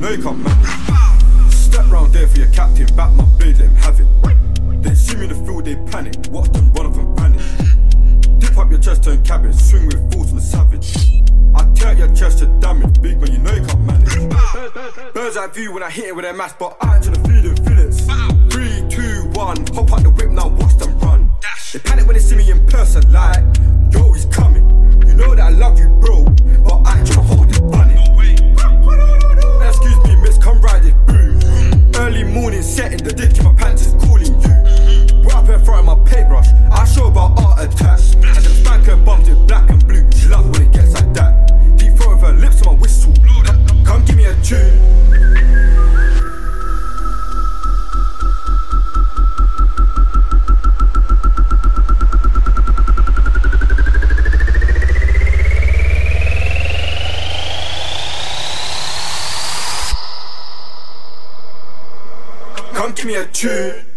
know you can't man. Step round there for your captain, back my blade, let him have it. They see me in the field, they panic, watch them run off and vanish. Dip up your chest, turn cabbage, swing with force on the savage. I tear your chest to damage, big man, you know you can't manage. Birds eye view when I hit it with their mask, but I ain't tryna feed them feelings. Three, two, one, hop out the whip now, watch them run. They panic when they see me in person, like, yo, he's coming. You know that I love you, bro. Give me a tune.